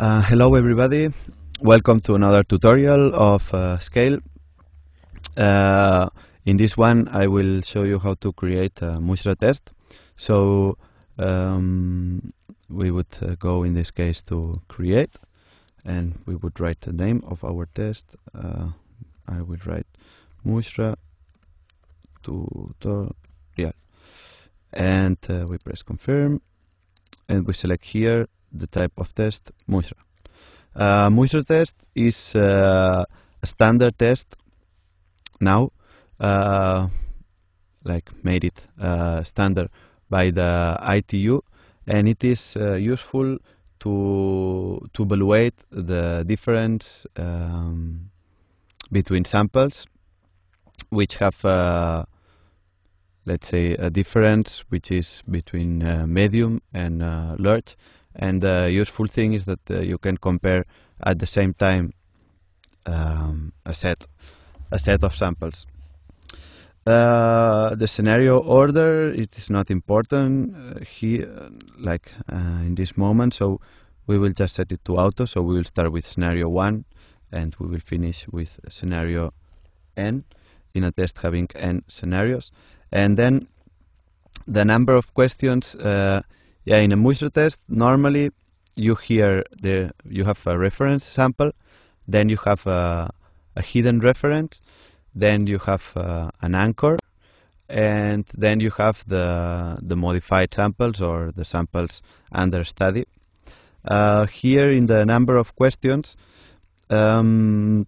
Uh, hello everybody, welcome to another tutorial of uh, Scale. Uh, in this one I will show you how to create a MUSHRA test. So um, we would uh, go in this case to create and we would write the name of our test. Uh, I will write MUSHRA tutorial and uh, we press confirm and we select here the type of test MUSHRA. Uh, MUSHRA test is uh, a standard test now, uh, like made it uh, standard by the ITU, and it is uh, useful to to evaluate the difference um, between samples which have uh, let's say a difference which is between uh, medium and uh, large and the useful thing is that uh, you can compare at the same time um, a set a set of samples. Uh, the scenario order it is not important uh, here like uh, in this moment. So we will just set it to auto. So we will start with scenario 1 and we will finish with scenario n in a test having n scenarios. And then the number of questions uh, yeah in a MUSHRA test normally you hear the you have a reference sample then you have a, a hidden reference then you have uh, an anchor and then you have the the modified samples or the samples under study. Uh, here in the number of questions um,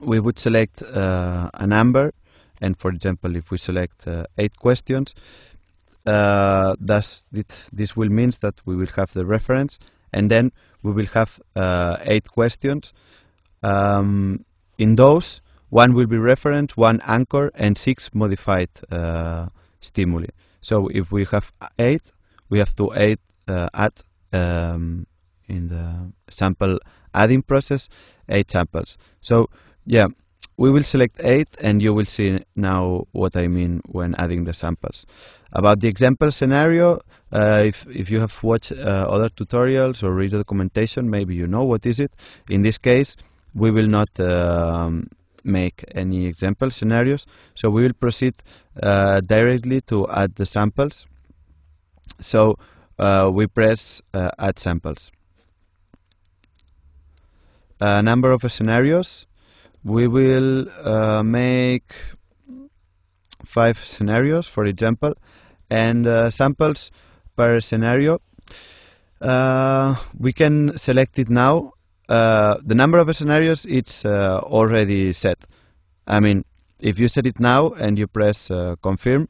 we would select uh, a number and for example if we select uh, eight questions uh, thus this, this will means that we will have the reference and then we will have uh, eight questions. Um, in those one will be reference one anchor and six modified uh, stimuli. So if we have eight we have to eight, uh, add um, in the sample adding process eight samples. So yeah we will select 8 and you will see now what I mean when adding the samples. About the example scenario, uh, if, if you have watched uh, other tutorials or read the documentation, maybe you know what is it. In this case, we will not um, make any example scenarios, so we will proceed uh, directly to add the samples. So uh, we press uh, add samples. A number of scenarios we will uh, make five scenarios, for example, and uh, samples per scenario. Uh, we can select it now. Uh, the number of scenarios it's uh, already set. I mean, if you set it now and you press uh, confirm,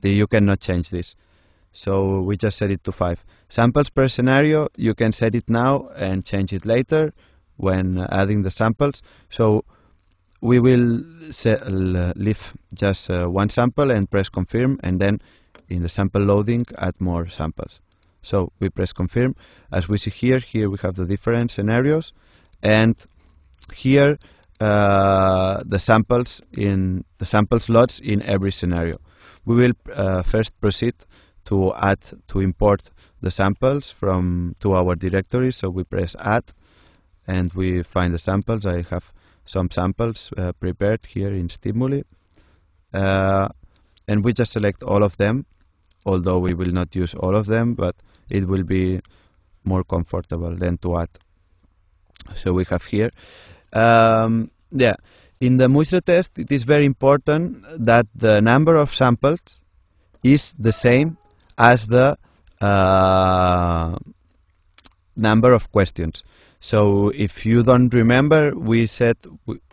the, you cannot change this. So we just set it to five. Samples per scenario, you can set it now and change it later when adding the samples. So we will leave just uh, one sample and press confirm and then in the sample loading add more samples. So we press confirm. As we see here, here we have the different scenarios and here uh, the samples in the sample slots in every scenario. We will uh, first proceed to add to import the samples from to our directory. So we press add and we find the samples. I have some samples uh, prepared here in Stimuli. Uh, and we just select all of them, although we will not use all of them, but it will be more comfortable than to add. So we have here. Um, yeah, in the MUSHRA test, it is very important that the number of samples is the same as the uh, number of questions. So if you don't remember, we said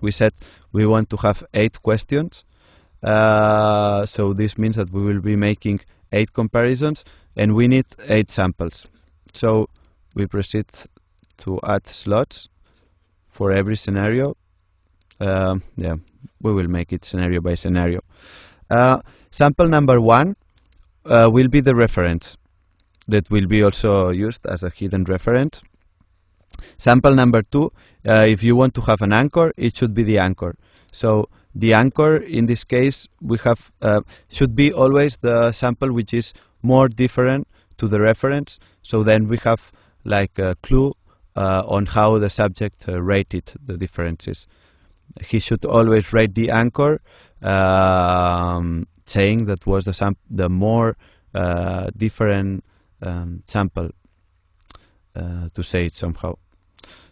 we said we want to have eight questions. Uh, so this means that we will be making eight comparisons, and we need eight samples. So we proceed to add slots for every scenario. Uh, yeah, we will make it scenario by scenario. Uh, sample number one uh, will be the reference that will be also used as a hidden reference. Sample number two, uh, if you want to have an anchor, it should be the anchor. So the anchor in this case we have uh, should be always the sample which is more different to the reference. So then we have like a clue uh, on how the subject uh, rated the differences. He should always rate the anchor, um, saying that was the, the more uh, different um, sample, uh, to say it somehow.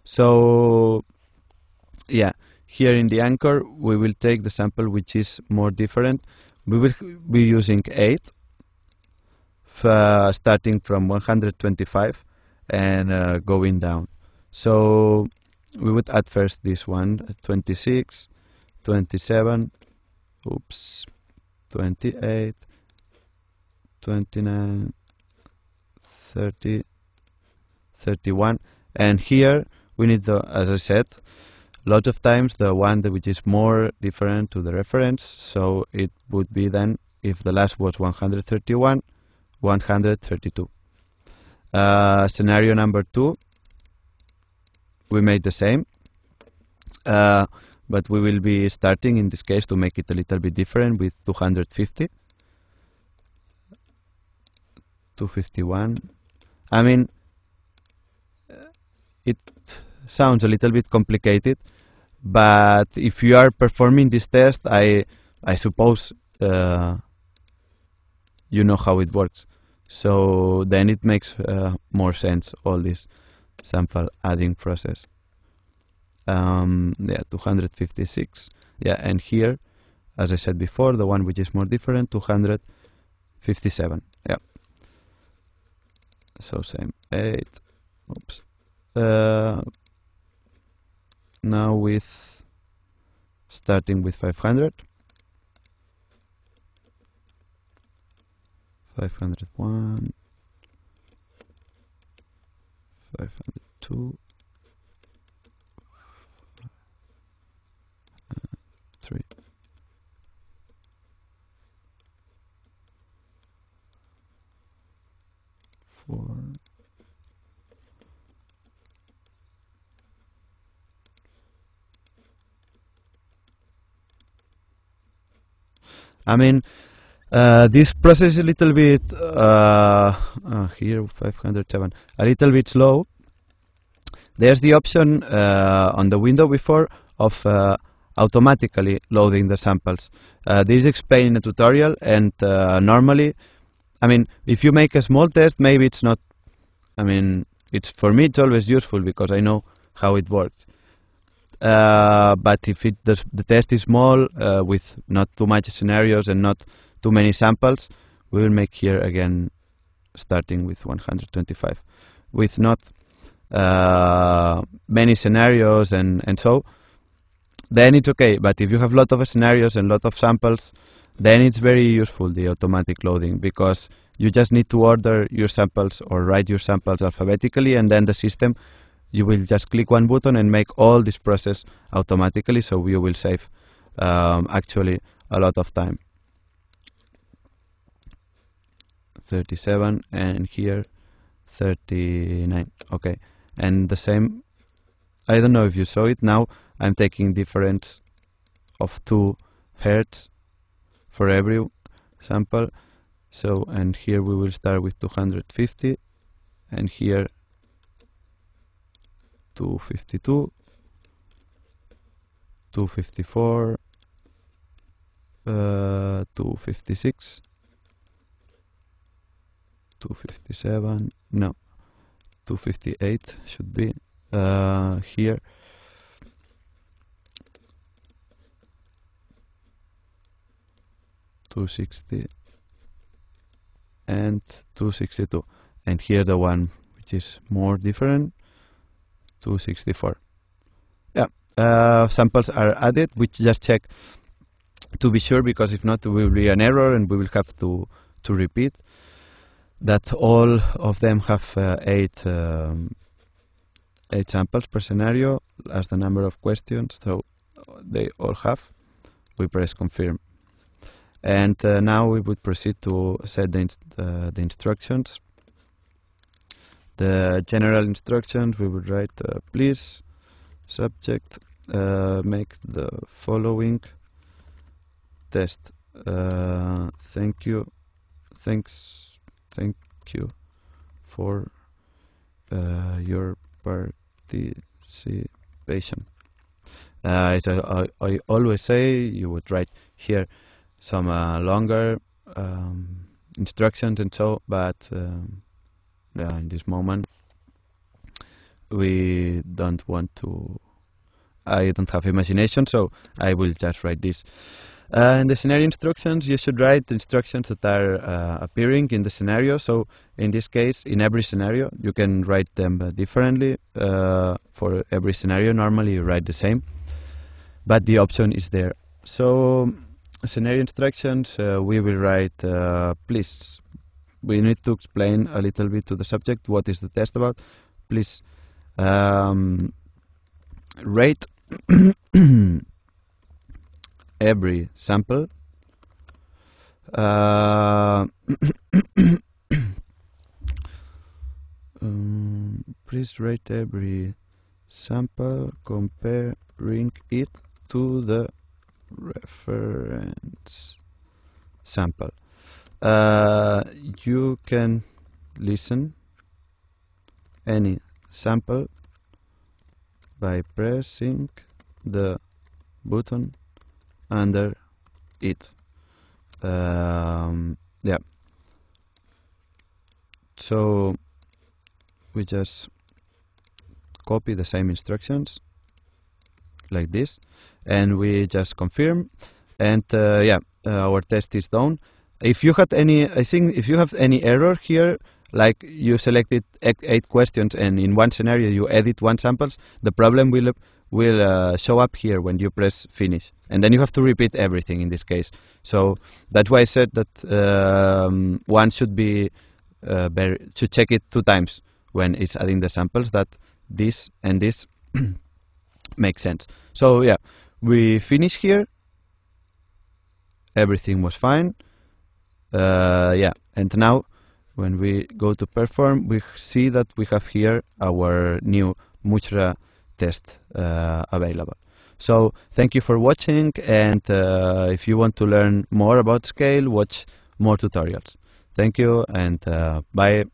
So, yeah, here in the anchor, we will take the sample which is more different. We will be using 8, uh, starting from 125 and uh, going down. So we would add first this one, 26, 27, oops, 28, 29, 30, 31. And here we need the, as I said, lots of times the one that which is more different to the reference. So it would be then, if the last was 131, 132. Uh, scenario number two, we made the same, uh, but we will be starting in this case to make it a little bit different with 250. 251. I mean, it sounds a little bit complicated, but if you are performing this test, I I suppose uh, you know how it works. So then it makes uh, more sense all this sample adding process. Um, yeah, 256. Yeah, and here, as I said before, the one which is more different, 257. Yeah. So same 8. Oops. Uh, now with starting with 500 501 502 I mean, uh, this process is a little bit uh, uh, here 507 a little bit slow. There's the option uh, on the window before of uh, automatically loading the samples. Uh, this is explained in a tutorial, and normally, I mean, if you make a small test, maybe it's not. I mean, it's for me it's always useful because I know how it works. Uh, but if it does, the test is small uh, with not too much scenarios and not too many samples, we will make here again starting with 125 with not uh, many scenarios and, and so then it's okay. But if you have a lot of scenarios and a lot of samples then it's very useful the automatic loading because you just need to order your samples or write your samples alphabetically and then the system you will just click one button and make all this process automatically so you will save um, actually a lot of time. 37 and here 39 okay. And the same I don't know if you saw it now I'm taking difference of 2 hertz for every sample. So and here we will start with 250 and here 252 254 uh, 256 257 no 258 should be uh, here. Two sixty and two sixty two, and here the one which is more different 264 yeah uh, samples are added. We just check to be sure because if not there will be an error and we will have to to repeat. That all of them have uh, eight um, eight samples per scenario as the number of questions so they all have. We press confirm. And uh, now we would proceed to set the, inst uh, the instructions the general instructions we would write uh, please subject uh, make the following test uh, thank you thanks thank you for uh, your participation. Uh, it's a, I, I always say you would write here some uh, longer um, instructions and so, but um, yeah, in this moment we don't want to. I don't have imagination, so I will just write this. Uh, in the scenario instructions, you should write the instructions that are uh, appearing in the scenario. So in this case, in every scenario, you can write them uh, differently. Uh, for every scenario, normally you write the same, but the option is there. So scenario instructions, uh, we will write, uh, please, we need to explain a little bit to the subject what is the test about. Please um, rate every sample. Uh, um, please rate every sample comparing it to the reference sample. Uh, you can listen any sample by pressing the button under it. Um, yeah. So we just copy the same instructions like this and we just confirm and uh, yeah uh, our test is done if you had any i think if you have any error here like you selected eight questions and in one scenario you edit one samples the problem will will uh, show up here when you press finish. And then you have to repeat everything in this case. So that's why i said that um, one should be uh, should check it two times when it's adding the samples that this and this makes sense. So yeah we finish here. Everything was fine uh, yeah and now when we go to perform we see that we have here our new MUSHRA test uh, available. So thank you for watching and uh, if you want to learn more about scale watch more tutorials. Thank you and uh, bye